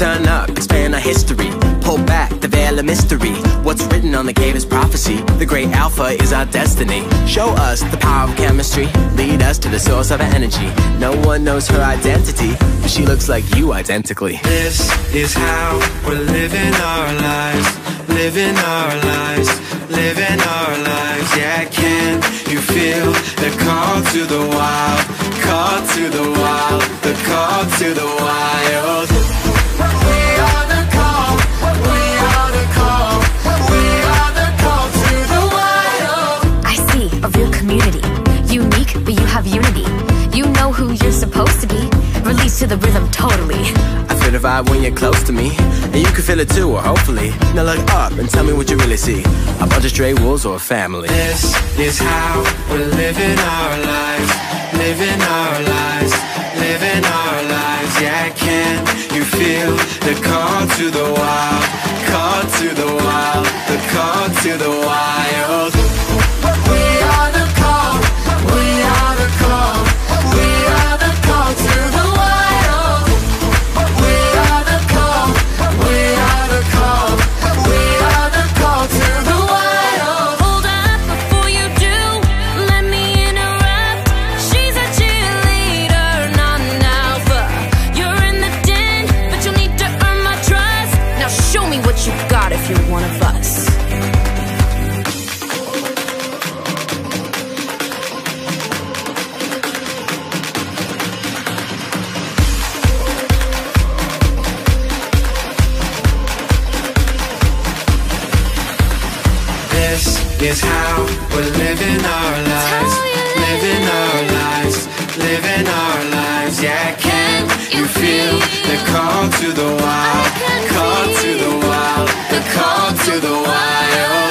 Turn up, expand our history. Pull back the veil of mystery. What's written on the cave is prophecy. The great alpha is our destiny. Show us the power of chemistry. Lead us to the source of our energy. No one knows her identity, but she looks like you identically. This is how we're living our lives, living our lives, living our lives. Yeah, can you feel the call to the wild, call to the wild, the call to the wild? Who you're supposed to be. Release to the rhythm totally. I feel the vibe when you're close to me, and you can feel it too, or hopefully. Now look up and tell me what you really see: a bunch of stray wolves or a family. This is how we're living our lives, living our lives, living our lives. Yeah, can you feel the call to the wild, call to the wild, the call to the wild? This is how we're living our lives, living our lives, living our lives. Yeah, can you feel the call to the wild, call to the wild, the call to the wild?